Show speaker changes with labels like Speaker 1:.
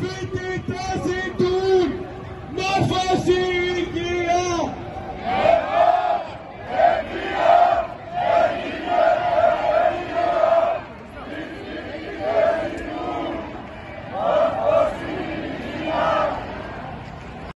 Speaker 1: 2013